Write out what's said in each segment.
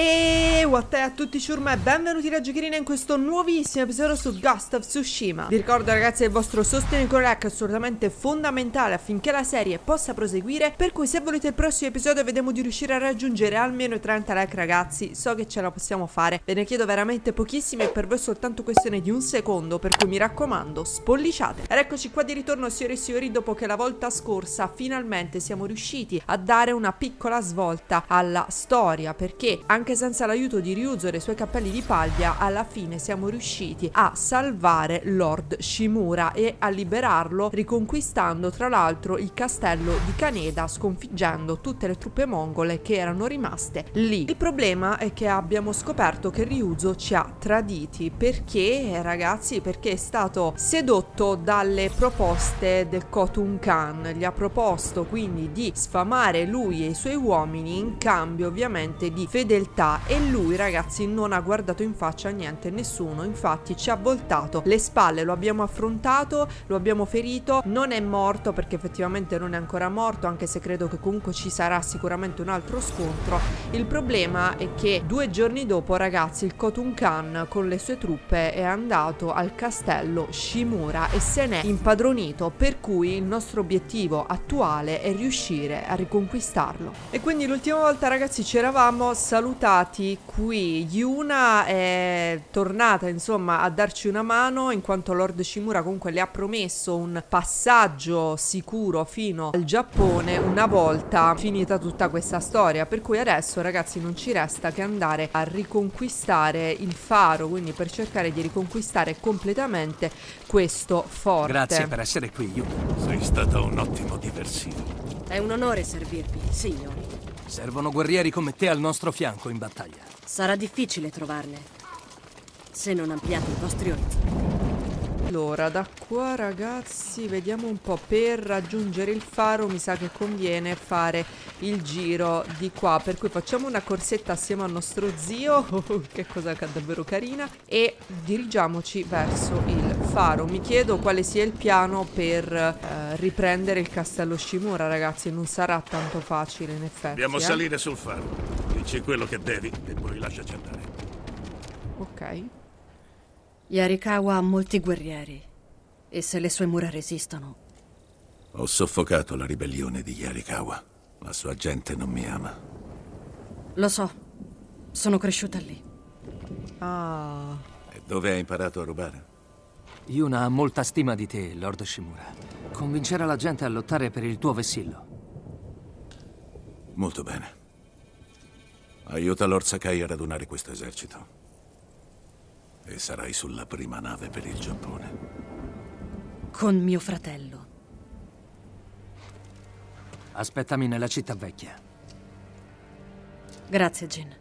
E what a tutti ciurma e benvenuti da Giochirina in questo nuovissimo episodio su Ghost of Tsushima. Vi ricordo ragazzi il vostro sostegno con like è assolutamente fondamentale affinché la serie possa proseguire. Per cui se volete il prossimo episodio vediamo di riuscire a raggiungere almeno i 30 like ragazzi. So che ce la possiamo fare, ve ne chiedo veramente pochissimi e per voi è soltanto questione di un secondo Per cui mi raccomando spolliciate. Ed eccoci qua di ritorno signori e signori dopo che la volta scorsa finalmente siamo riusciti a dare una piccola svolta alla storia Perché anche senza l'aiuto di Ryuzo e i suoi cappelli di paglia, alla fine siamo riusciti a salvare Lord Shimura e a liberarlo, riconquistando tra l'altro il castello di Kaneda, sconfiggendo tutte le truppe mongole che erano rimaste lì. Il problema è che abbiamo scoperto che Ryuzo ci ha traditi perché, ragazzi, perché è stato sedotto dalle proposte del Khotun Khan. Gli ha proposto quindi di sfamare lui e i suoi uomini in cambio ovviamente di fedeltà e lui ragazzi non ha guardato in faccia niente nessuno. Infatti ci ha voltato le spalle. Lo abbiamo affrontato lo abbiamo ferito. Non è morto perché effettivamente non è ancora morto anche se credo che comunque ci sarà sicuramente un altro scontro. Il problema è che due giorni dopo ragazzi il Khotun Khan con le sue truppe è andato al castello Shimura e se n'è impadronito. Per cui il nostro obiettivo attuale è riuscire a riconquistarlo. E quindi l'ultima volta ragazzi ci eravamo salutati qui. Yuna è tornata insomma a darci una mano in quanto Lord Shimura comunque le ha promesso un passaggio sicuro fino al Giappone una volta finita tutta questa storia. Per cui adesso ragazzi non ci resta che andare a riconquistare il faro, quindi per cercare di riconquistare completamente questo forte. Grazie per essere qui, Yuna. Sei stata un ottimo diversivo. È un onore servirvi, signori. Servono guerrieri come te al nostro fianco in battaglia. Sarà difficile trovarne, se non ampliate i vostri orizzonti. Allora, da qua ragazzi, vediamo un po'. Per raggiungere il faro mi sa che conviene fare il giro di qua. Per cui facciamo una corsetta assieme al nostro zio, che cosa davvero carina, e dirigiamoci verso il faro. Mi chiedo quale sia il piano per eh, riprendere il castello Shimura, ragazzi. Non sarà tanto facile, in effetti. Dobbiamo eh? salire sul faro. Dici quello che devi e poi lasciaci andare. Ok. Yarikawa ha molti guerrieri. E se le sue mura resistono... Ho soffocato la ribellione di Yarikawa. La sua gente non mi ama. Lo so. Sono cresciuta lì. Ah. E dove hai imparato a rubare? Yuna ha molta stima di te, Lord Shimura. Convincerà la gente a lottare per il tuo vessillo. Molto bene. Aiuta Lord Sakai a radunare questo esercito. E sarai sulla prima nave per il Giappone. Con mio fratello. Aspettami nella città vecchia. Grazie, Jin.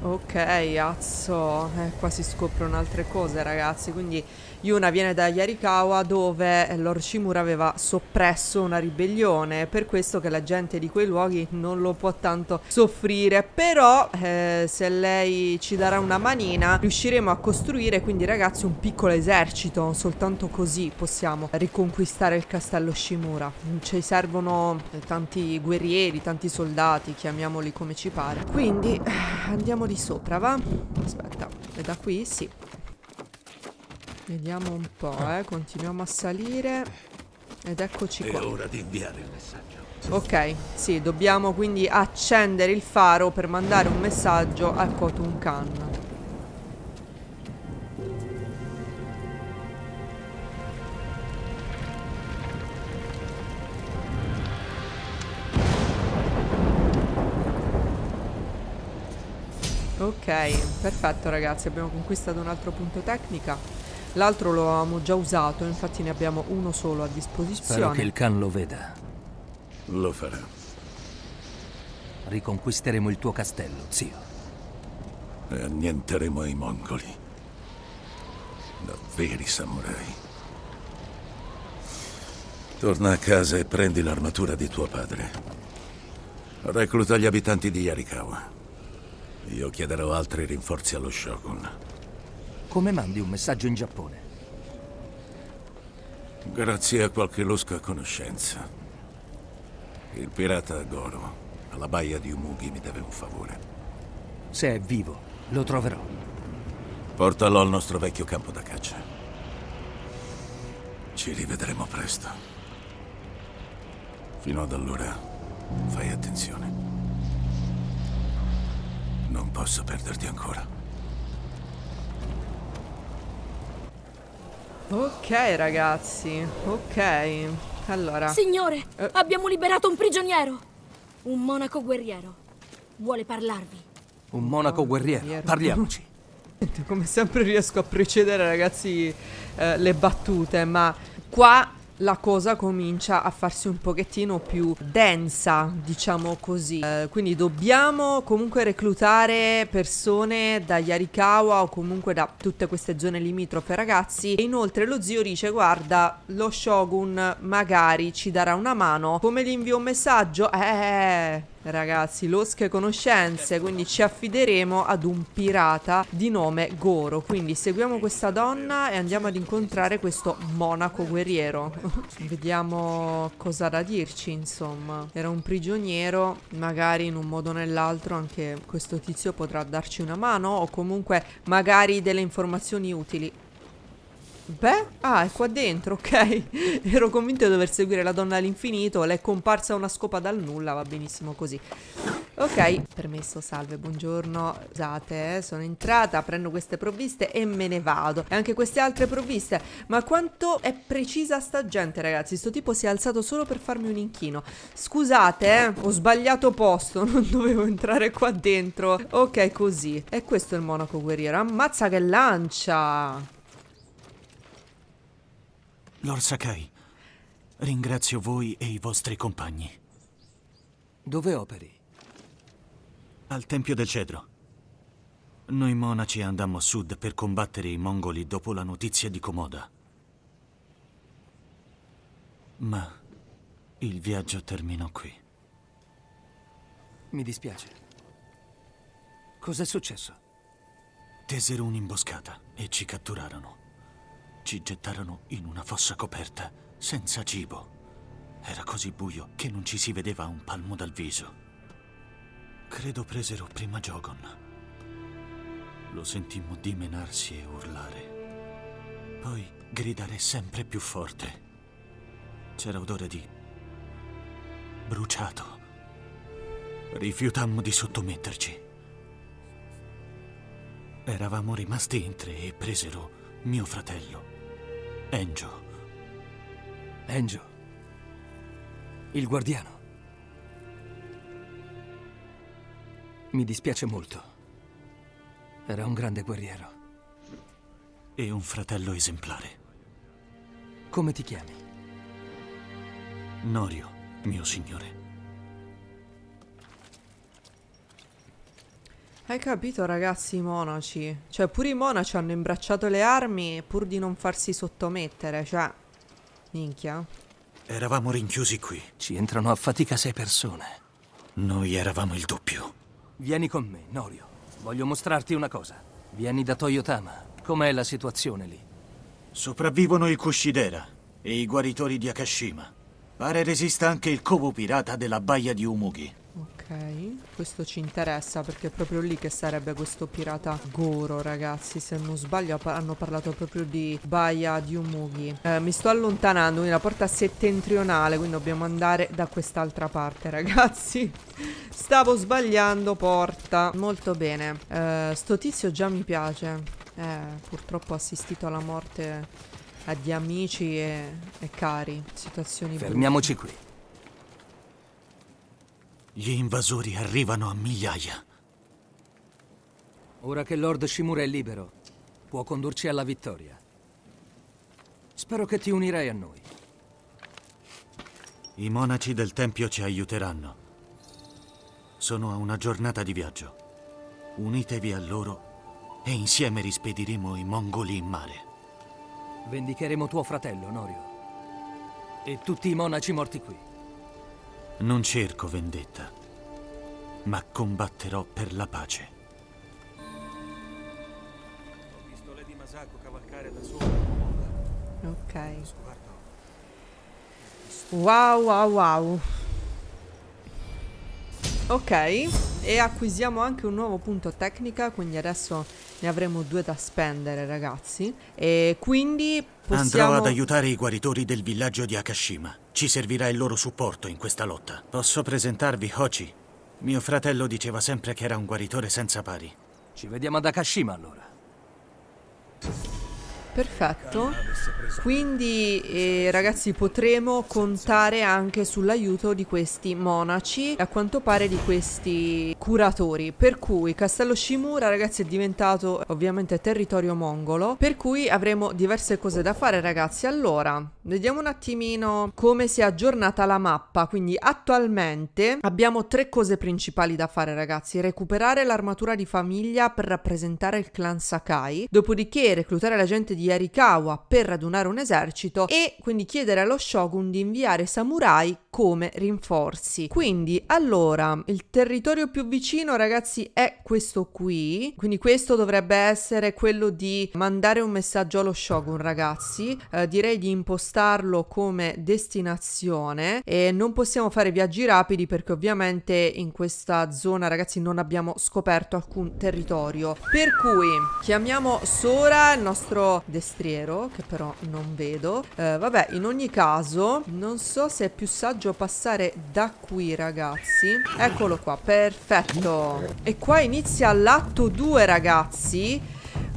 Ok, azzo, eh, qua si scoprono altre cose ragazzi, quindi Yuna viene da Yarikawa dove Lord Shimura aveva soppresso una ribellione, per questo che la gente di quei luoghi non lo può tanto soffrire, però eh, se lei ci darà una manina riusciremo a costruire quindi ragazzi un piccolo esercito, soltanto così possiamo riconquistare il castello Shimura, ci servono eh, tanti guerrieri, tanti soldati, chiamiamoli come ci pare, quindi eh, andiamo di di sopra, va? Aspetta, è da qui? Sì. Vediamo un po', eh. Continuiamo a salire. Ed eccoci qua. È ora di inviare il messaggio. Ok, sì, dobbiamo quindi accendere il faro per mandare un messaggio al Khotun Khan. Ok, perfetto ragazzi, abbiamo conquistato un altro punto tecnica. L'altro lo avevamo già usato, infatti ne abbiamo uno solo a disposizione. Spero che il Khan lo veda. Lo farà. Riconquisteremo il tuo castello, zio. E annienteremo i mongoli. Da veri samurai. Torna a casa e prendi l'armatura di tuo padre. Recluta gli abitanti di Yarikawa. Io chiederò altri rinforzi allo Shogun. Come mandi un messaggio in Giappone? Grazie a qualche losca conoscenza. Il pirata Goro alla baia di Umugi mi deve un favore. Se è vivo, lo troverò. Portalo al nostro vecchio campo da caccia. Ci rivedremo presto. Fino ad allora, fai attenzione. Non posso perderti ancora. Ok, ragazzi. Ok. Allora. Signore, Eh. abbiamo liberato un prigioniero. Un monaco guerriero. Vuole parlarvi. Un monaco guerriero. guerriero. Parliamoci. Come sempre riesco a precedere, ragazzi, eh, le battute, ma qua la cosa comincia a farsi un pochettino più densa, diciamo così. Eh, quindi dobbiamo comunque reclutare persone da Yarikawa o comunque da tutte queste zone limitrofe, ragazzi. E inoltre lo zio dice, guarda, lo Shogun magari ci darà una mano. Come gli invio un messaggio? Eh... Ragazzi, losche conoscenze, quindi ci affideremo ad un pirata di nome Goro. Quindi seguiamo questa donna e andiamo ad incontrare questo monaco guerriero. Vediamo cosa da dirci, insomma. Era un prigioniero, magari in un modo o nell'altro anche questo tizio potrà darci una mano o comunque magari delle informazioni utili. Beh, ah, è qua dentro, ok. Ero convinto di dover seguire la donna all'infinito. Le è comparsa una scopa dal nulla, va benissimo così. Ok, permesso, salve, buongiorno. Scusate, eh, sono entrata, prendo queste provviste e me ne vado. E anche queste altre provviste. Ma quanto è precisa sta gente, ragazzi? Sto tipo si è alzato solo per farmi un inchino. Scusate, eh, ho sbagliato posto, non dovevo entrare qua dentro. Ok, così. E questo è il monaco guerriero. Ammazza che lancia! Lord Sakai, ringrazio voi e i vostri compagni. Dove operi? Al Tempio del Cedro. Noi monaci andammo a sud per combattere i mongoli dopo la notizia di Komoda. Ma il viaggio terminò qui. Mi dispiace. Cos'è successo? Tesero un'imboscata e ci catturarono. Ci gettarono in una fossa coperta, senza cibo. Era così buio che non ci si vedeva un palmo dal viso. Credo presero prima Jogon. Lo sentimmo dimenarsi e urlare. Poi gridare sempre più forte. C'era odore di bruciato. Rifiutammo di sottometterci. Eravamo rimasti in tre e presero mio fratello, Enjo. Angel. Il guardiano. Mi dispiace molto. Era un grande guerriero. e un fratello esemplare. Come ti chiami? Norio, mio signore. Hai capito, ragazzi, i monaci? Cioè, pure i monaci hanno imbracciato le armi pur di non farsi sottomettere. Cioè, minchia. Eravamo rinchiusi qui. Ci entrano a fatica sei persone. Noi eravamo il doppio. Vieni con me, Norio. Voglio mostrarti una cosa. Vieni da Toyotama. Com'è la situazione lì? Sopravvivono il Kushidera e i guaritori di Akashima. Pare resista anche il covo pirata della baia di Umugi. Ok, questo ci interessa perché è proprio lì che sarebbe questo pirata Goro, ragazzi. Se non sbaglio hanno parlato proprio di Baia di Umugi. Eh, mi sto allontanando, quindi la porta settentrionale, quindi dobbiamo andare da quest'altra parte, ragazzi. Stavo sbagliando porta. Molto bene. Eh, sto tizio già mi piace. Eh, purtroppo ho assistito alla morte di amici e, e cari. Situazioni brutte. Fermiamoci qui. Gli invasori arrivano a migliaia. Ora che Lord Shimura è libero, può condurci alla vittoria. Spero che ti unirai a noi. I monaci del tempio ci aiuteranno. Sono a una giornata di viaggio. Unitevi a loro e insieme rispediremo i mongoli in mare. Vendicheremo tuo fratello, Norio. E tutti i monaci morti qui. Non cerco vendetta, ma combatterò per la pace. Ho visto Lady Masako cavalcare da sola. Ok. Wow, wow, wow. Ok, e acquisiamo anche un nuovo punto tecnica, quindi adesso ne avremo due da spendere, ragazzi. E quindi possiamo... Andrò ad aiutare i guaritori del villaggio di Akashima. Ci servirà il loro supporto in questa lotta. Posso presentarvi Hochi? Mio fratello diceva sempre che era un guaritore senza pari. Ci vediamo ad Akashima allora. Perfetto. Quindi eh, ragazzi potremo contare anche sull'aiuto di questi monaci, a quanto pare di questi curatori. Per cui Castello Shimura ragazzi è diventato ovviamente territorio mongolo, per cui avremo diverse cose da fare ragazzi. Allora, vediamo un attimino come si è aggiornata la mappa. Quindi attualmente abbiamo tre cose principali da fare ragazzi. Recuperare l'armatura di famiglia per rappresentare il clan Sakai, dopodiché reclutare la gente di Yarikawa per radunare un esercito e quindi chiedere allo shogun di inviare samurai come rinforzi. Quindi allora il territorio più vicino ragazzi è questo qui, quindi questo dovrebbe essere quello di mandare un messaggio allo shogun ragazzi, eh, direi di impostarlo come destinazione e non possiamo fare viaggi rapidi perché ovviamente in questa zona ragazzi non abbiamo scoperto alcun territorio. Per cui chiamiamo Sora il nostro destriero che però non vedo. Eh, vabbè in ogni caso non so se è più saggio passare da qui ragazzi. Eccolo qua perfetto. E qua inizia l'atto 2 ragazzi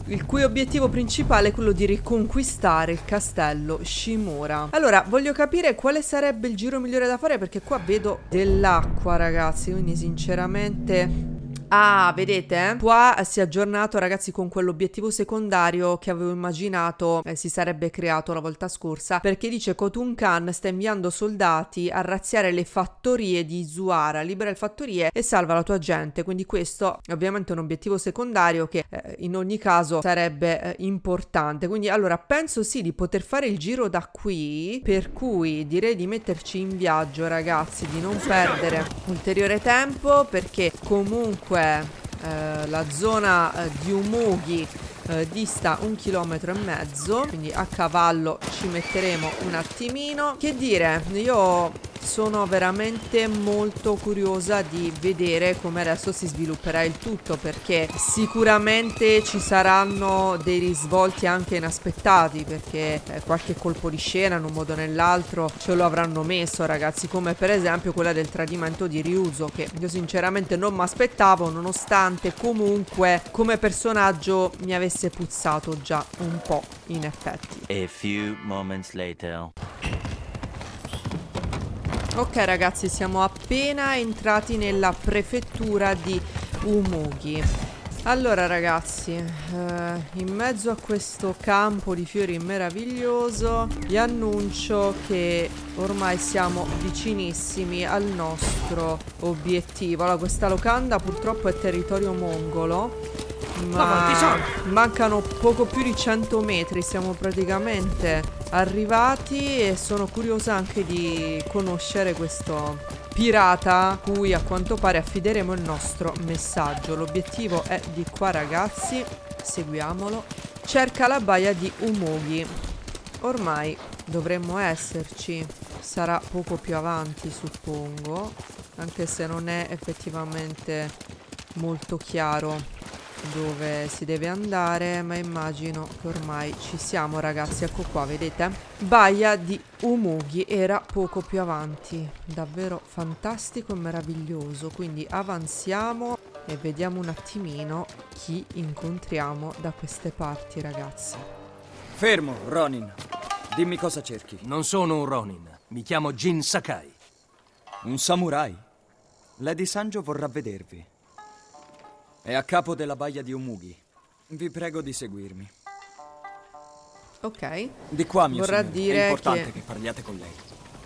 il cui obiettivo principale è quello di riconquistare il castello Shimura. Allora, voglio capire quale sarebbe il giro migliore da fare perché qua vedo dell'acqua, ragazzi, quindi sinceramente Ah, vedete? Qua si è aggiornato ragazzi con quell'obiettivo secondario che avevo immaginato eh, si sarebbe creato la volta scorsa perché dice Kotun Khan sta inviando soldati a razziare le fattorie di Izuara, libera le fattorie e salva la tua gente, quindi questo è ovviamente un obiettivo secondario che eh, in ogni caso sarebbe eh, importante, quindi allora penso sì di poter fare il giro da qui per cui direi di metterci in viaggio ragazzi, di non perdere ulteriore tempo perché comunque eh, la zona eh, di Umugi eh, dista un chilometro e mezzo quindi a cavallo ci metteremo un attimino. Che dire io sono veramente molto curiosa di vedere come adesso si svilupperà il tutto perché sicuramente ci saranno dei risvolti anche inaspettati perché eh, qualche colpo di scena in un modo o nell'altro ce lo avranno messo ragazzi come per esempio quella del tradimento di Ryuzo che io sinceramente non mi aspettavo nonostante comunque come personaggio mi avesse puzzato già un po' in effetti. A few moments later. Ok ragazzi, siamo appena entrati nella prefettura di Umugi. Allora ragazzi, eh, in mezzo a questo campo di fiori meraviglioso vi annuncio che ormai siamo vicinissimi al nostro obiettivo. Allora questa locanda purtroppo è territorio mongolo ma mancano poco più di 100 metri, siamo praticamente arrivati e sono curiosa anche di conoscere questo pirata cui a quanto pare affideremo il nostro messaggio. L'obiettivo è di qua ragazzi, seguiamolo. Cerca la baia di Umogi. Ormai dovremmo esserci, sarà poco più avanti suppongo, anche se non è effettivamente molto chiaro dove si deve andare ma immagino che ormai ci siamo ragazzi. Ecco qua vedete? Baia di Umugi era poco più avanti. Davvero fantastico e meraviglioso. Quindi avanziamo e vediamo un attimino chi incontriamo da queste parti ragazzi. Fermo Ronin. Dimmi cosa cerchi. Non sono un Ronin. Mi chiamo Jin Sakai. Un samurai? Lady Sanjo vorrà vedervi è a capo della baia di Umugi. Vi prego di seguirmi. Ok. Di qua, mio Vorrà signore. dire È importante che... che parliate con lei.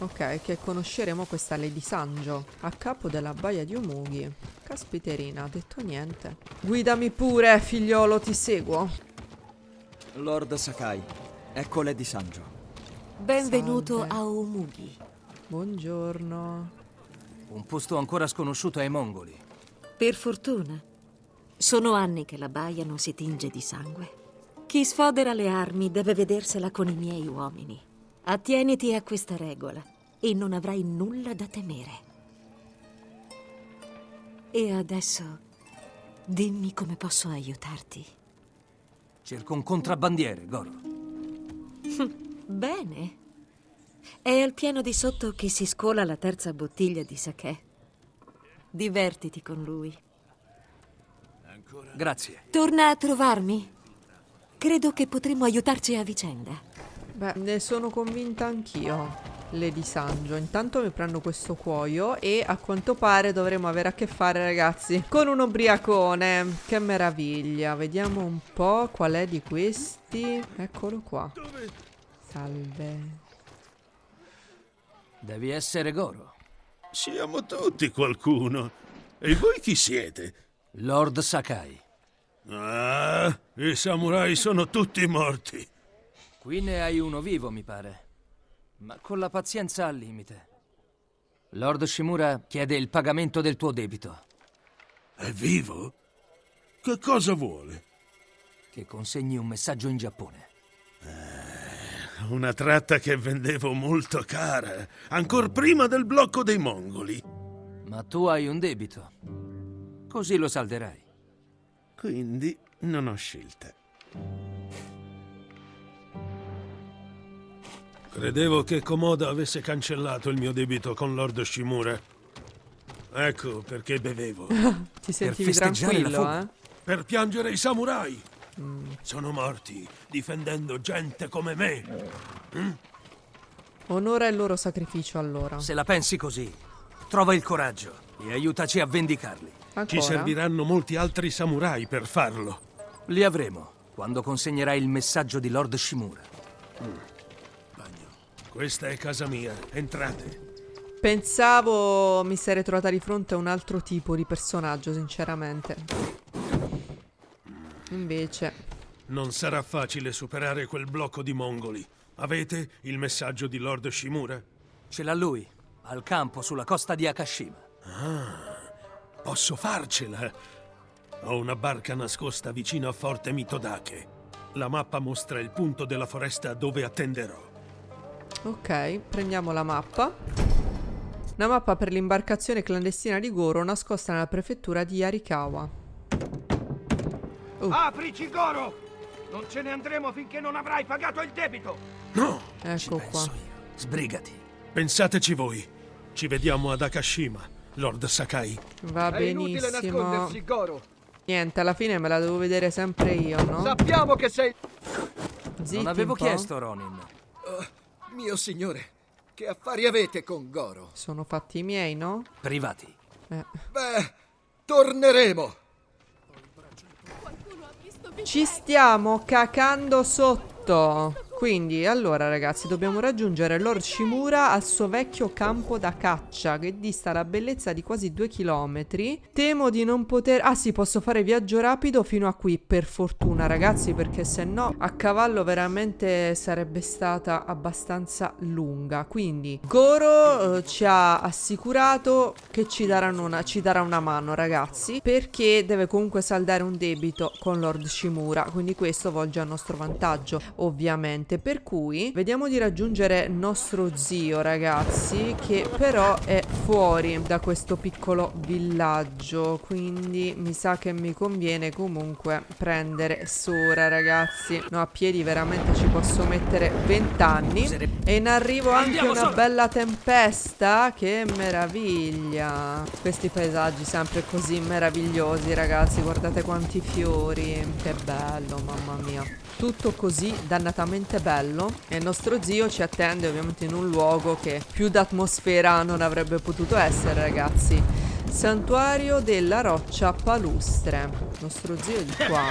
Ok, che conosceremo questa Lady Sanjo a capo della baia di Umugi. Caspiterina, ha detto niente. Guidami pure, figliolo, ti seguo. Lord Sakai, ecco Lady Sanjo. Benvenuto Salve. a Umugi. Buongiorno. Un posto ancora sconosciuto ai mongoli. Per fortuna. Sono anni che la baia non si tinge di sangue. Chi sfodera le armi deve vedersela con i miei uomini. Attieniti a questa regola e non avrai nulla da temere. E adesso dimmi come posso aiutarti. Cerco un contrabbandiere, Goro. Bene. È al piano di sotto che si scola la terza bottiglia di sake. Divertiti con lui. Grazie. Torna a trovarmi. Credo che potremmo aiutarci a vicenda. Beh, ne sono convinta anch'io. Lady Sangio. Intanto mi prendo questo cuoio e a quanto pare dovremo avere a che fare, ragazzi, con un ubriacone. Che meraviglia. Vediamo un po' qual è di questi. Eccolo qua. Salve. Devi essere Goro. Siamo tutti qualcuno. E voi chi siete? Lord Sakai. Ah, i samurai sono tutti morti. Qui ne hai uno vivo, mi pare. Ma con la pazienza al limite. Lord Shimura chiede il pagamento del tuo debito. È vivo? Che cosa vuole? Che consegni un messaggio in Giappone. Una tratta che vendevo molto cara, ancora prima del blocco dei mongoli. Ma tu hai un debito. Così lo salderai. Quindi non ho scelta. Credevo che Komoda avesse cancellato il mio debito con Lord Shimura. Ecco perché bevevo. Ti sentivi tranquillo, eh? Per piangere i samurai. Sono morti difendendo gente come me. Mm? Onora il loro sacrificio allora. Se la pensi così, trova il coraggio e aiutaci a vendicarli. Ancora? Ci serviranno molti altri samurai per farlo. Li avremo quando consegnerai il messaggio di Lord Shimura. Questa è casa mia. Entrate. Pensavo mi sarei trovata di fronte a un altro tipo di personaggio, sinceramente. Invece, Non sarà facile superare quel blocco di mongoli. Avete il messaggio di Lord Shimura? Ce l'ha lui, al campo sulla costa di Akashima. Posso farcela. Ho una barca nascosta vicino a Forte Mitodake. La mappa mostra il punto della foresta dove attenderò. ok, prendiamo la mappa. Una mappa per l'imbarcazione clandestina di Goro nascosta nella prefettura di Yarikawa. Aprici, Goro! Non ce ne andremo finché non avrai pagato il debito! No! Ecco qua. Penso io. Sbrigati. Pensateci voi. Ci vediamo ad Akashima, Lord Sakai. Va È inutile benissimo. nascondersi, Goro! Niente, alla fine me la devo vedere sempre io, no? Sappiamo che sei... Zitti non avevo chiesto, Ronin. Mio signore, che affari avete con Goro? Sono fatti miei, no? Privati. Eh. Beh, torneremo. Ci stiamo cacando sotto. Quindi, allora ragazzi, dobbiamo raggiungere Lord Shimura al suo vecchio campo da caccia che dista la bellezza di quasi due chilometri. Temo di non poter... Ah sì, posso fare viaggio rapido fino a qui, per fortuna ragazzi, perché se no a cavallo veramente sarebbe stata abbastanza lunga. Quindi, Goro eh, ci ha assicurato che ci, una, ci darà una mano ragazzi, perché deve comunque saldare un debito con Lord Shimura, quindi questo volge a nostro vantaggio, ovviamente. Per cui vediamo di raggiungere nostro zio, ragazzi, che però è fuori da questo piccolo villaggio, quindi mi sa che mi conviene comunque prendere Sora, ragazzi. No, a piedi veramente ci posso mettere 20 anni. E in arrivo anche una bella tempesta, che meraviglia. Questi paesaggi sempre così meravigliosi, ragazzi, guardate quanti fiori. Che bello, mamma mia. Tutto così dannatamente bello e il nostro zio ci attende ovviamente in un luogo che più d'atmosfera non avrebbe potuto essere ragazzi Santuario della roccia palustre nostro zio è di qua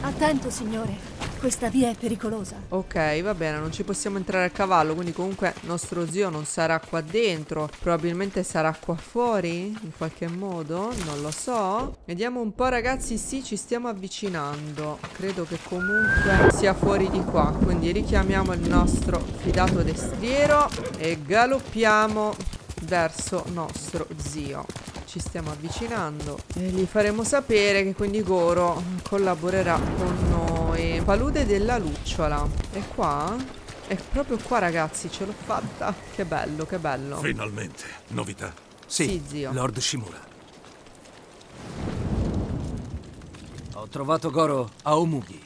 Attento, signore. Questa via è pericolosa. Ok, va bene, non ci possiamo entrare a cavallo, quindi comunque nostro zio non sarà qua dentro, probabilmente sarà qua fuori, in qualche modo, non lo so. Vediamo un po' ragazzi, sì, ci stiamo avvicinando, credo che comunque sia fuori di qua, quindi richiamiamo il nostro fidato destriero e galoppiamo verso nostro zio. Ci stiamo avvicinando e gli faremo sapere che quindi Goro collaborerà con noi. Palude della lucciola. E qua? È proprio qua ragazzi, ce l'ho fatta. Che bello, che bello. Finalmente, novità. Sì, sì zio. Lord Shimura. Ho trovato Goro a Omugi.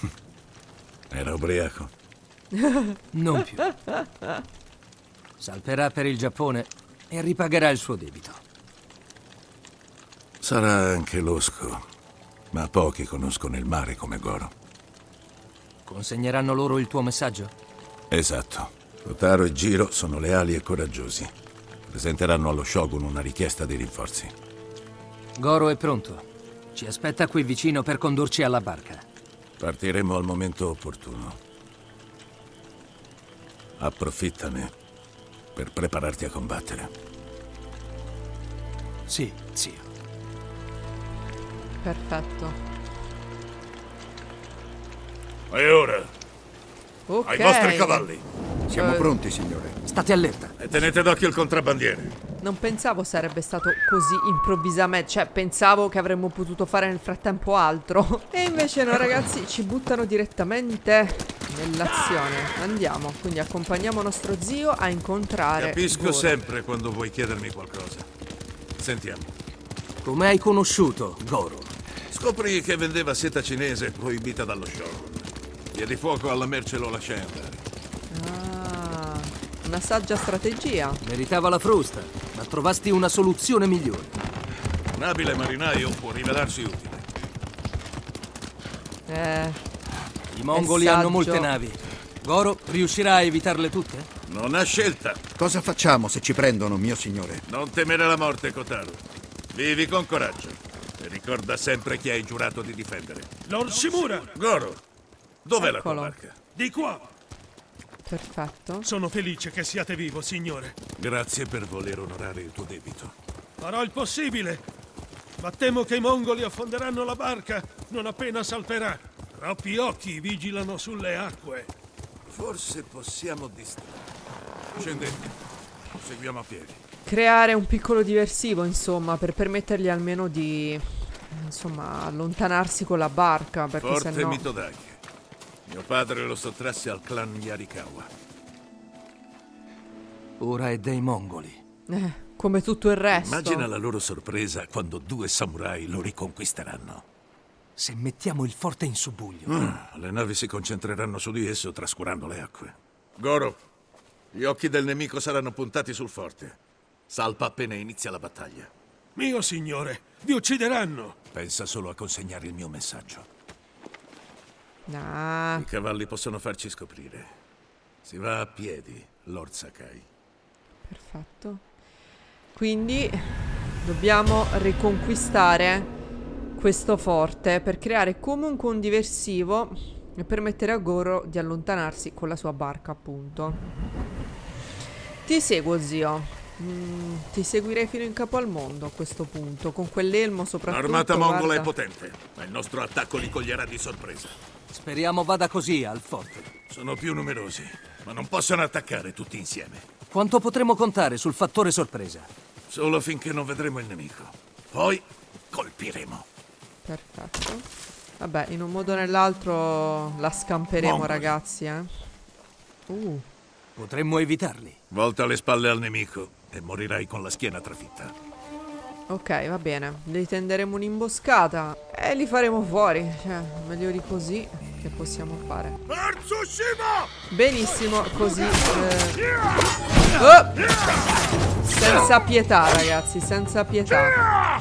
Era ubriaco. non più. Salperà per il Giappone e ripagherà il suo debito. Sarà anche losco, ma pochi conoscono il mare come Goro. Consegneranno loro il tuo messaggio? Esatto. Kotaro e Giro sono leali e coraggiosi. Presenteranno allo Shogun una richiesta di rinforzi. Goro è pronto. Ci aspetta qui vicino per condurci alla barca. Partiremo al momento opportuno. Approfittane per prepararti a combattere. Sì, zio. Perfetto. E ora? Ok. Ai vostri cavalli. Siamo Eh, pronti, signore. State allerta. E tenete d'occhio il contrabbandiere. Non pensavo sarebbe stato così improvvisamente, cioè pensavo che avremmo potuto fare nel frattempo altro. E invece no ragazzi, ci buttano direttamente nell'azione. Andiamo, quindi accompagniamo nostro zio a incontrare Capisco Goro. sempre quando vuoi chiedermi qualcosa. Sentiamo. Come hai conosciuto Goro? Scoprì che vendeva seta cinese proibita dallo show. Diedi fuoco alla merce e lo lasciai andare. Ah, una saggia strategia. Meritava la frusta, ma trovasti una soluzione migliore. Un abile marinaio può rivelarsi utile. Eh, I mongoli hanno molte navi. Goro riuscirà a evitarle tutte? Non ha scelta. Cosa facciamo se ci prendono, mio signore? Non temere la morte, Kotaro. Vivi con coraggio. E ricorda sempre chi hai giurato di difendere. Lord Shimura! Goro, dov'è la tua barca? Di qua! perfetto. Sono felice che siate vivo, signore. Grazie per voler onorare il tuo debito. Farò il possibile. Ma temo che i mongoli affonderanno la barca non appena salperà. Troppi occhi vigilano sulle acque. Forse possiamo distrarre. Scendete. Seguiamo a piedi. Creare un piccolo diversivo, insomma, per permettergli almeno di insomma, allontanarsi con la barca, perché Forte sennò Mitodake. Mio padre lo sottrasse al clan Yarikawa. Ora è dei mongoli. eh, come tutto il resto. Immagina la loro sorpresa quando due samurai lo riconquisteranno. Se mettiamo il forte in subbuglio. Ah, le navi si concentreranno su di esso trascurando le acque. Goro, gli occhi del nemico saranno puntati sul forte. Salpa appena inizia la battaglia. Mio signore, vi uccideranno. Pensa solo a consegnare il mio messaggio. Ah, I cavalli possono farci scoprire. Si va a piedi, Lord Sakai. perfetto. Quindi dobbiamo riconquistare questo forte per creare comunque un diversivo e permettere a Goro di allontanarsi con la sua barca, appunto. Ti seguo, zio. Mm, ti seguirei fino in capo al mondo a questo punto, con quell'elmo soprattutto. L'armata mongola è potente, ma il nostro attacco li coglierà di sorpresa. Speriamo vada così al forte. Sono più numerosi, ma non possono attaccare tutti insieme. Quanto potremo contare sul fattore sorpresa? Solo finché non vedremo il nemico. Poi colpiremo. Perfetto. Vabbè, in un modo o nell'altro la scamperemo, Mongoli. ragazzi, eh. Uh, Potremmo evitarli. Volta le spalle al nemico e morirai con la schiena trafitta. ok, va bene. Li tenderemo un'imboscata e li faremo fuori. Cioè, meglio di così che possiamo fare. Benissimo, così. eh. Oh! Senza pietà, ragazzi, senza pietà.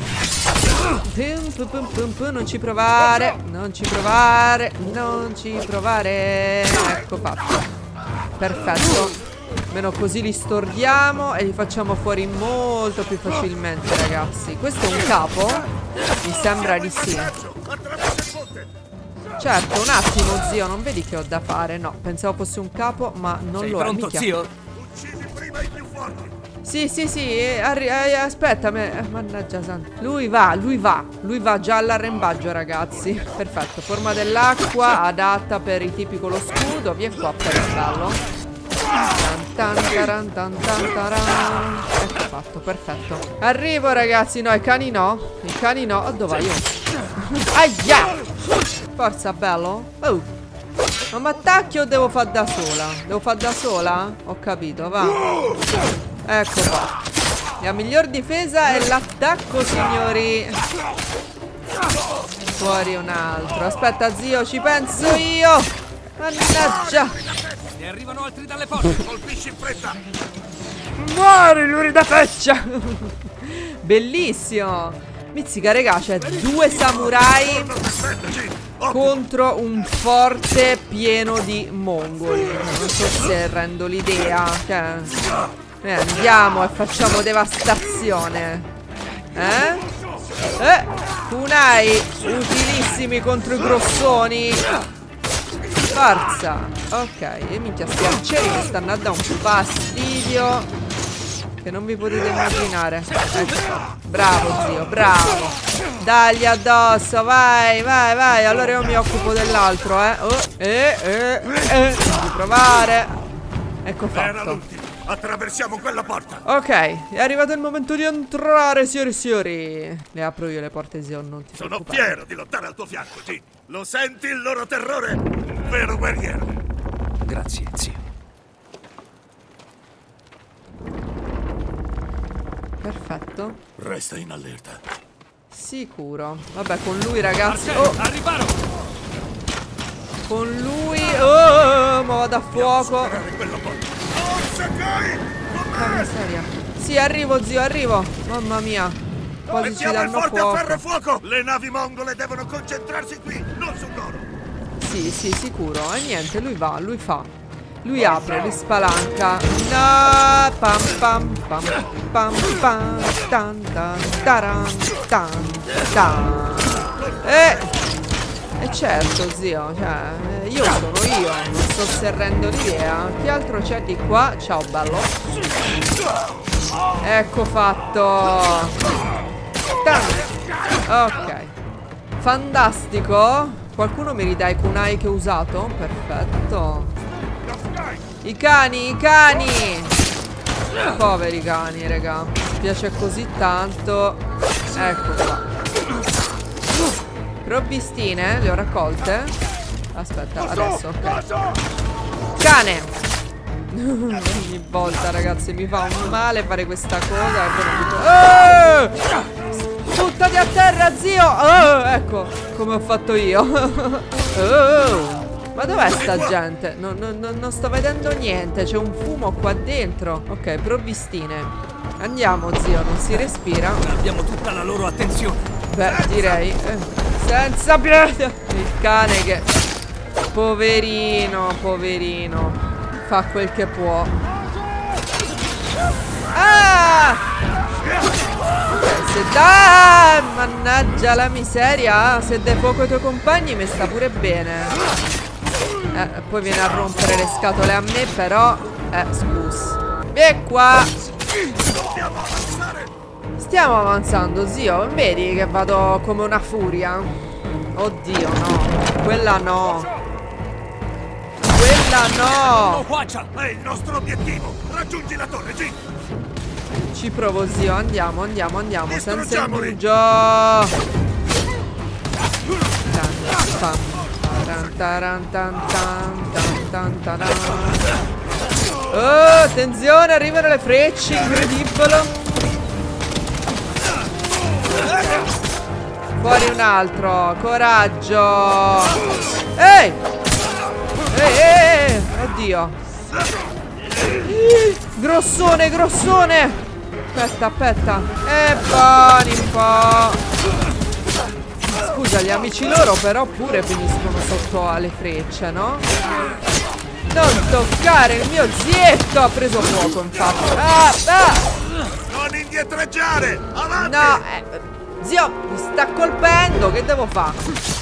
Pum, pum, pum, pum, pum, non ci provare, non ci provare, non ci provare. Ecco fatto. Perfetto. Almeno così li stordiamo e li facciamo fuori molto più facilmente, ragazzi. Questo è un capo? Mi sembra di sì. Certo, un attimo, zio, non vedi che ho da fare? No, pensavo fosse un capo, ma non Sei lo è. pronto, Minchia. zio? Sì, sì, sì, eh, eh, aspetta, me- eh, mannaggia santo. Lui va, lui va, lui va già all'arrembaggio, ragazzi. Perfetto, forma dell'acqua adatta per i tipi con lo scudo. Vien qua per ballo. Tan taran. Ecco fatto, perfetto. Arrivo, ragazzi. No, i cani no. I cani no. Oh, dove vai io? Aia! Forza, bello. Oh. Ma mi attacchi o devo fare da sola? Devo fare da sola? Ho capito, va. Ecco qua. La miglior difesa è l'attacco, signori. Fuori un altro. Aspetta, zio, ci penso io. Mannaggia. Ne arrivano altri dalle porte. Colpisci in fretta. Muori, lui da feccia. Bellissimo. Mizzica, regà, c'è due samurai contro un forte pieno di mongoli. Non so se rendo l'idea. Cioè, eh, andiamo e facciamo devastazione. Eh? Eh, kunai utilissimi contro i grossoni. Forza. Ok, e minchia, sti arcieri mi stanno a dare un fastidio che non vi potete immaginare. Ecco. Bravo zio, bravo. Dagli addosso, vai, vai, vai. Allora io mi occupo dell'altro, eh. Oh, eh, eh, eh. Provare. Ecco fatto. Attraversiamo quella porta. Ok, è arrivato il momento di entrare, signori e signori. Le apro io le porte, zio, non ti Sono preoccupare. fiero di lottare al tuo fianco, G. Lo senti il loro terrore? Vero guerriero. Grazie, zio. Perfetto. Resta in allerta. Sicuro. Vabbè, con lui, ragazzi. Oh, Al riparo. con lui. Oh, ma vado a fuoco. Porca miseria. Sì, arrivo, zio, arrivo. Mamma mia. Quasi ci Mettiamo il danno forte a ferro e fuoco. fuoco. Le navi mongole devono concentrarsi qui, non su loro. Sì, sì, sicuro. E niente, lui va, lui fa. Lui apre, lui spalanca. No! Pam pam pam pam pam tan tan taran tan tan. E e certo, zio, cioè, eh, io sono io, non so se rendo l'idea. Che altro c'è di qua? Ciao, bello. Ecco fatto. Tan. Ok. Fantastico. Qualcuno mi ridà i kunai che ho usato? Perfetto. I cani, i cani. Poveri cani, raga. Mi piace così tanto. Ecco qua. Provvistine, le ho raccolte. Aspetta, adesso. Cane. Ogni volta, ragazzi, mi fa un male fare questa cosa. Eh! Buttati a terra, zio! Oh, ecco, come ho fatto io. Oh, ma dov'è sta gente? Non, non- non- non sto vedendo niente. C'è un fumo qua dentro. Ok, provvistine. Andiamo, zio, non si respira. Abbiamo tutta la loro attenzione. Beh, direi. eh, senza piede. Il cane che. Poverino, poverino. Fa quel che può. Ah! Se da. Mannaggia la miseria. Se dai fuoco ai tuoi compagni mi sta pure bene. Eh, poi viene a rompere le scatole a me, però. Eh, scus. E qua. Stiamo avanzando, zio. Vedi che vado come una furia? Oddio, no. Quella no. Quella no. È il nostro obiettivo. Raggiungi la torre, G. Ci provo, zio. Andiamo, andiamo, andiamo. Senza indugio. Oh, attenzione, arrivano le frecce, incredibile. Fuori un altro, coraggio. Ehi! Ehi, ehi. Oddio. Grossone, grossone. Aspetta, aspetta. E buoni un po'. Scusa, gli amici loro però pure finiscono sotto alle frecce, no? Non toccare il mio zietto! Ha preso fuoco, infatti. Ah, ah! Indietreggiare! Avanti! No, eh, zio, mi sta colpendo, che devo fare?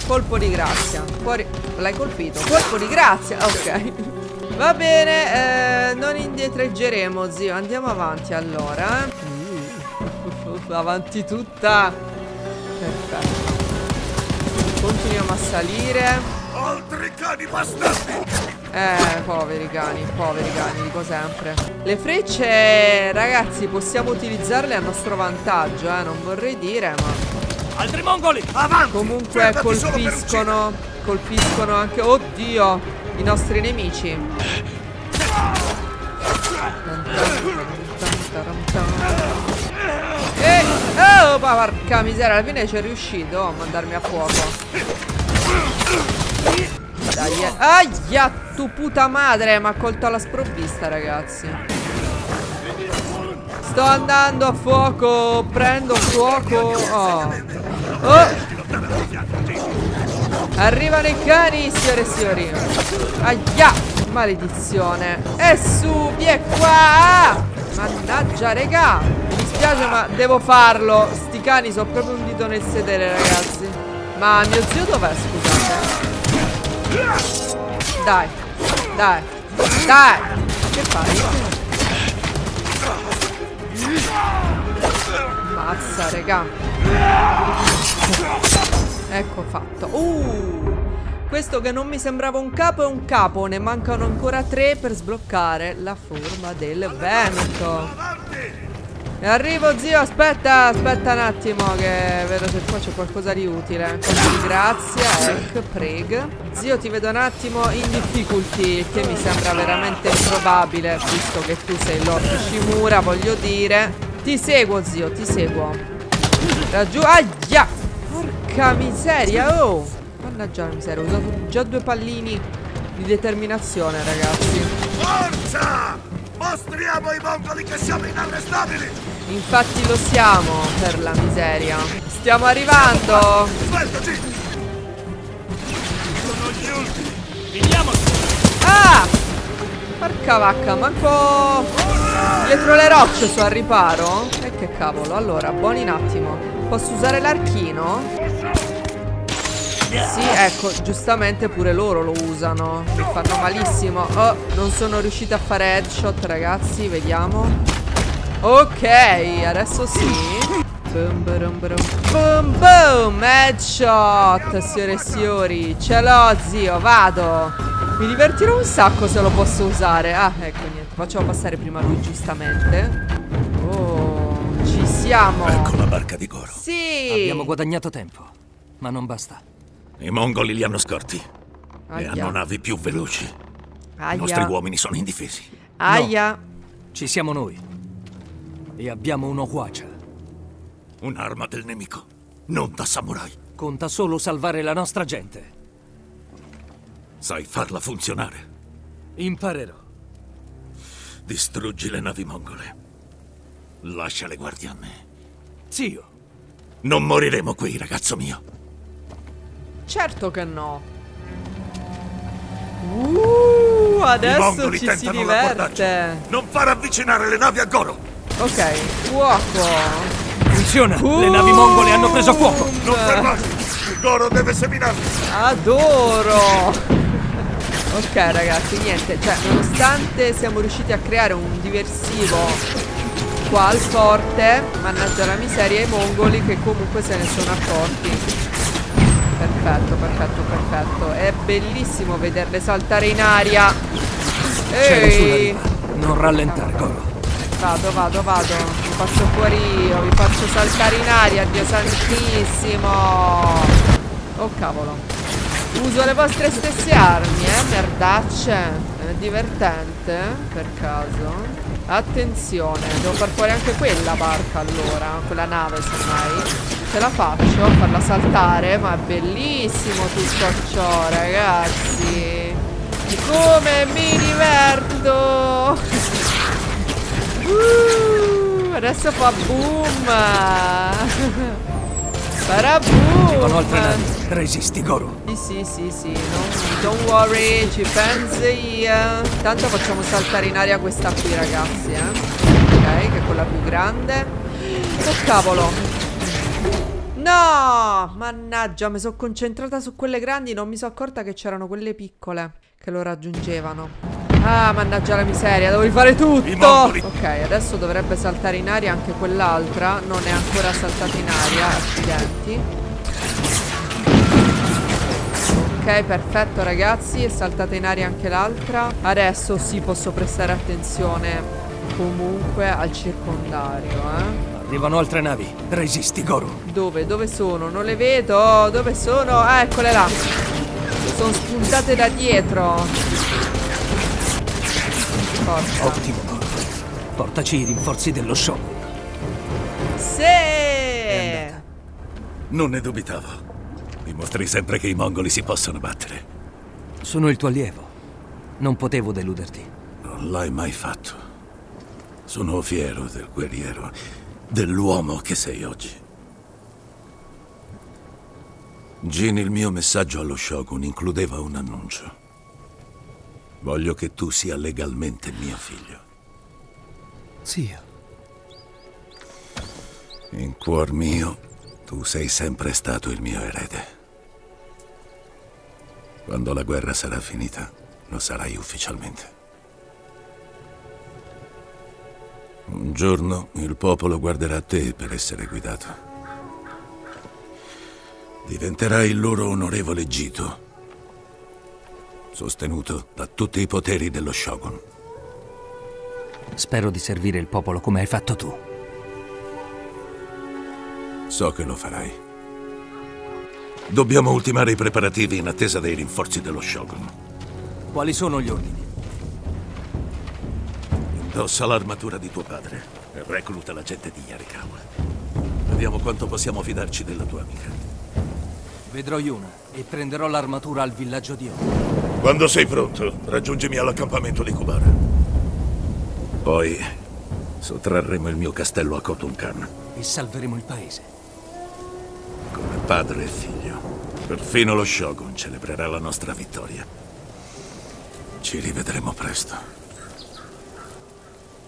Colpo di grazia. Fuori. L'hai colpito. Colpo di grazia. Ok. Va bene, eh, non indietreggeremo, zio. Andiamo avanti allora. Uh, avanti tutta. Perfetto. Continuiamo a salire. Altri cani bastardi! Eh, poveri cani, poveri cani, dico sempre. Le frecce, ragazzi, possiamo utilizzarle a nostro vantaggio, eh. Non vorrei dire, ma. Altri mongoli! Avanti! Comunque per colpiscono. Colpiscono anche. Oddio! I nostri nemici. E Oh, ma porca miseria, alla fine ci è riuscito a mandarmi a fuoco. Dai, eh. Aia, tu puta madre, mi ha colto alla sprovvista, ragazzi. Sto andando a fuoco, prendo fuoco. Oh. Oh. Arrivano i cani, signore e signori. Aia, maledizione. E su, via qua. Mannaggia, regà. Mi dispiace, ma devo farlo. Sti cani sono proprio un dito nel sedere, ragazzi. Ma mio zio dov'è, scusate? Dai, dai, dai. Che fai? Mazza, regà. Ecco fatto. Uh! Questo che non mi sembrava un capo è un capo. Ne mancano ancora tre per sbloccare la forma del vento. Arrivo zio, aspetta, aspetta un attimo che vedo se qua c'è qualcosa di utile. Grazie, ecco, preg. Zio ti vedo un attimo in difficulty, che mi sembra veramente improbabile, visto che tu sei Lord Shimura, voglio dire. Ti seguo zio, ti seguo. Raggiù... Aia! Porca miseria, oh! Mannaggia la miseria, ho usato già due pallini di determinazione, ragazzi. Forza! Mostriamo ai mongoli che siamo inarrestabili! Infatti lo siamo, per la miseria. Stiamo arrivando! Sveltaci! Sono gli ultimi! Finiamoci! Ah! Porca vacca, manco... Dietro le rocce so al riparo? E che cavolo, allora, buoni un attimo. Posso usare l'archino? Sì, ecco, giustamente pure loro lo usano. Mi fanno malissimo. Oh, non sono riuscita a fare headshot, ragazzi. Vediamo. Ok, adesso sì. Boom, boom, boom. Boom, boom. Headshot, signore e signori. Ce l'ho, zio. Vado. Mi divertirò un sacco se lo posso usare. Ah, ecco, niente. Facciamo passare prima lui, giustamente. Oh, ci siamo. Ecco la barca di Goro. Sì. Abbiamo guadagnato tempo, ma non basta. I mongoli li hanno scorti. Aia. E hanno navi più veloci. Aia. I nostri uomini sono indifesi. Aia. Ci siamo noi. E abbiamo uno Huacha. Un'arma del nemico, non da samurai. Conta solo salvare la nostra gente. Sai farla funzionare. Imparerò. Distruggi le navi mongole. Lascia le guardie a me. Zio. Non moriremo qui, ragazzo mio. Certo che no. Uh, I adesso mongoli ci si tentano diverte. Non far avvicinare le navi a Goro. Ok, fuoco. Funziona! Le navi mongole hanno preso fuoco! Non fermarti! Goro deve seminarli! Adoro. Ok ragazzi, niente, cioè nonostante siamo riusciti a creare un diversivo qua al forte, mannaggia la miseria, i mongoli che comunque se ne sono accorti. Perfetto, perfetto, perfetto. È bellissimo vederle saltare in aria. Ehi! Non rallentare, Goro. Vado, vado, vado. Vi faccio fuori io, vi faccio saltare in aria, Dio santissimo. Oh cavolo. Uso le vostre stesse armi, eh, merdacce. È divertente, per caso. Attenzione, devo far fuori anche quella barca allora, quella nave semmai. Ce la faccio farla saltare, ma è bellissimo tutto ciò, ragazzi. Come mi diverto! Uh, adesso fa boom! Farà Arrivano boom! altre navi. Resisti, Goro. Sì, sì, sì, sì, non, don't worry, ci penso io. Tanto facciamo saltare in aria questa qui, ragazzi, eh. Ok, che è quella più grande. Oh, cavolo. No! Mannaggia, mi sono concentrata su quelle grandi, non mi sono accorta che c'erano quelle piccole che lo raggiungevano. Ah, mannaggia la miseria, devo rifare tutto! Ok, adesso dovrebbe saltare in aria anche quell'altra. Non è ancora saltata in aria, accidenti. Ok, perfetto ragazzi, è saltata in aria anche l'altra. Adesso sì posso prestare attenzione comunque al circondario, eh. Arrivano altre navi. Resisti, Goro. Dove? Dove sono? Non le vedo. Dove sono? Ah, eccole là. Sono spuntate da dietro. Forza. Ottimo. Portaci i rinforzi dello show. Sì! Non ne dubitavo. Dimostri sempre che i mongoli si possono battere. Sono il tuo allievo. Non potevo deluderti. Non l'hai mai fatto. Sono fiero del guerriero, dell'uomo che sei oggi. Gin, il mio messaggio allo Shogun includeva un annuncio. Voglio che tu sia legalmente mio figlio. Zio. In cuor mio, tu sei sempre stato il mio erede. Quando la guerra sarà finita, lo sarai ufficialmente. Un giorno il popolo guarderà a te per essere guidato. Diventerai il loro onorevole Gito, sostenuto da tutti i poteri dello Shogun. Spero di servire il popolo come hai fatto tu. So che lo farai. Dobbiamo ultimare i preparativi in attesa dei rinforzi dello Shogun. Quali sono gli ordini? Indossa l'armatura di tuo padre e recluta la gente di Yarikawa. Vediamo quanto possiamo fidarci della tua amica. Vedrò Yuna e prenderò l'armatura al villaggio di Ono. Quando sei pronto, raggiungimi all'accampamento di Kubara. Poi sottrarremo il mio castello a Khotunkan. E salveremo il paese. Come padre e figlio. Perfino lo Shogun celebrerà la nostra vittoria. Ci rivedremo presto.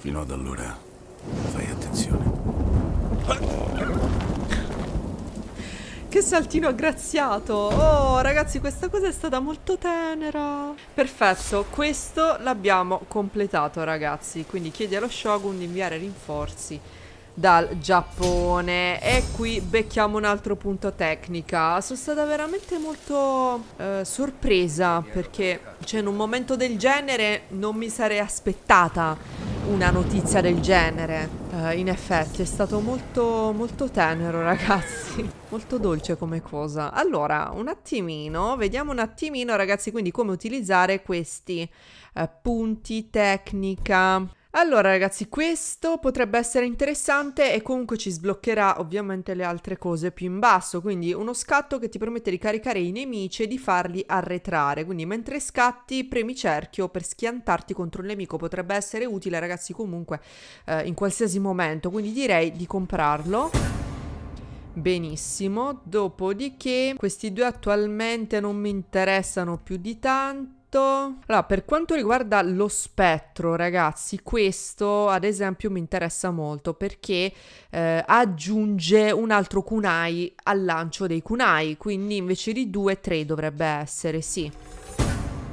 Fino ad allora, fai attenzione. Che saltino aggraziato! Oh, ragazzi, questa cosa è stata molto tenera. Perfetto, questo l'abbiamo completato, ragazzi. Quindi chiedi allo Shogun di inviare rinforzi dal Giappone. E qui becchiamo un altro punto tecnica. Sono stata veramente molto eh, sorpresa perché cioè, in un momento del genere non mi sarei aspettata una notizia del genere. Eh, in effetti è stato molto molto tenero ragazzi. Molto dolce come cosa. Allora un attimino vediamo un attimino ragazzi quindi come utilizzare questi eh, punti tecnica allora ragazzi questo potrebbe essere interessante e comunque ci sbloccherà ovviamente le altre cose più in basso. Quindi uno scatto che ti permette di caricare i nemici e di farli arretrare. Quindi mentre scatti premi cerchio per schiantarti contro il nemico. Potrebbe essere utile ragazzi comunque eh, in qualsiasi momento. Quindi direi di comprarlo. Benissimo, dopodiché questi due attualmente non mi interessano più di tanto allora, per quanto riguarda lo spettro, ragazzi, questo ad esempio mi interessa molto perché eh, aggiunge un altro kunai al lancio dei kunai, quindi invece di due, tre dovrebbe essere, sì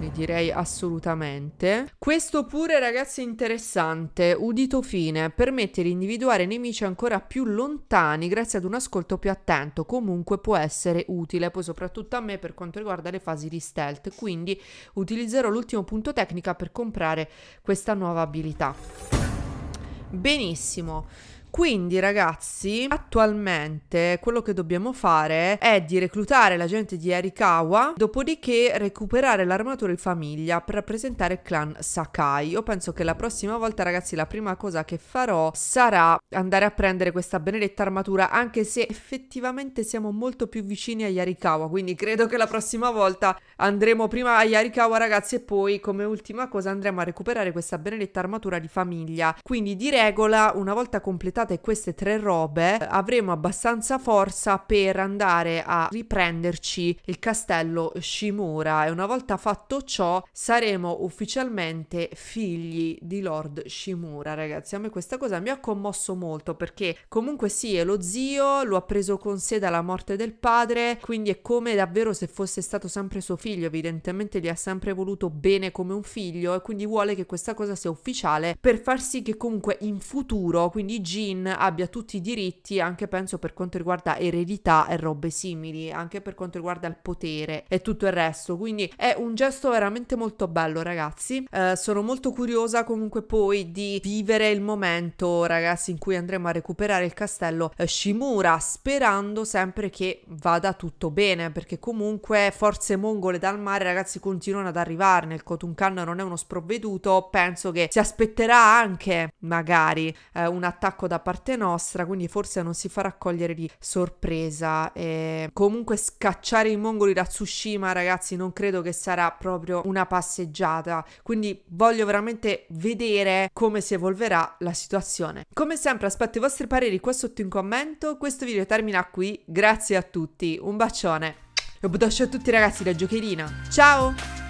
ne direi assolutamente. Questo pure ragazzi è interessante, udito fine, permette di individuare nemici ancora più lontani grazie ad un ascolto più attento, comunque può essere utile, poi soprattutto a me per quanto riguarda le fasi di stealth, quindi utilizzerò l'ultimo punto tecnica per comprare questa nuova abilità. Benissimo. Quindi ragazzi, attualmente quello che dobbiamo fare è di reclutare la gente di Arikawa, dopodiché recuperare l'armatura di famiglia per rappresentare il clan Sakai. Io penso che la prossima volta ragazzi la prima cosa che farò sarà andare a prendere questa benedetta armatura, anche se effettivamente siamo molto più vicini agli Arikawa, quindi credo che la prossima volta andremo prima agli Arikawa ragazzi e poi come ultima cosa andremo a recuperare questa benedetta armatura di famiglia. Quindi di regola una volta completata completate queste tre robe avremo abbastanza forza per andare a riprenderci il castello Shimura. E una volta fatto ciò saremo ufficialmente figli di Lord Shimura ragazzi. A me questa cosa mi ha commosso molto perché comunque sì è lo zio lo ha preso con sé dalla morte del padre quindi è come davvero se fosse stato sempre suo figlio. Evidentemente gli ha sempre voluto bene come un figlio e quindi vuole che questa cosa sia ufficiale per far sì che comunque in futuro quindi G Jin abbia tutti i diritti, anche penso per quanto riguarda eredità e robe simili, anche per quanto riguarda il potere e tutto il resto. Quindi è un gesto veramente molto bello, ragazzi. Eh, sono molto curiosa comunque poi di vivere il momento, ragazzi, in cui andremo a recuperare il castello eh, Shimura, sperando sempre che vada tutto bene, perché comunque forze mongole dal mare, ragazzi, continuano ad arrivare. Nel Khotunkan non è uno sprovveduto. Penso che si aspetterà anche, magari, eh, un attacco parte nostra, quindi forse non si farà cogliere di sorpresa. E comunque scacciare i mongoli da Tsushima, ragazzi, non credo che sarà proprio una passeggiata. Quindi voglio veramente vedere come si evolverà la situazione. Come sempre aspetto i vostri pareri qua sotto in commento. Questo video termina qui. Grazie a tutti. Un bacione. E un a tutti ragazzi da Giocherina. Ciao!